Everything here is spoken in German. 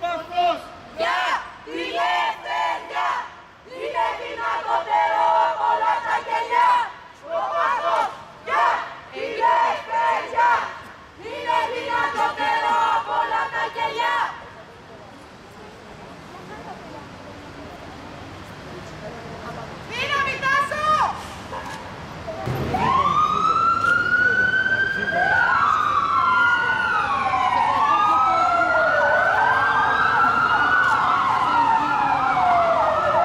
Kopf macht los! Ja!